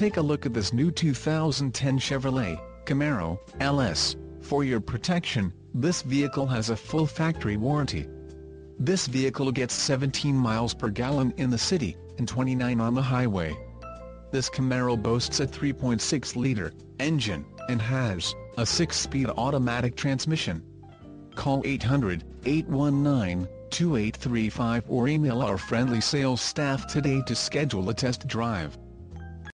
Take a look at this new 2010 Chevrolet Camaro LS. For your protection, this vehicle has a full factory warranty. This vehicle gets 17 miles per gallon in the city, and 29 on the highway. This Camaro boasts a 3.6-liter engine, and has a 6-speed automatic transmission. Call 800-819-2835 or email our friendly sales staff today to schedule a test drive.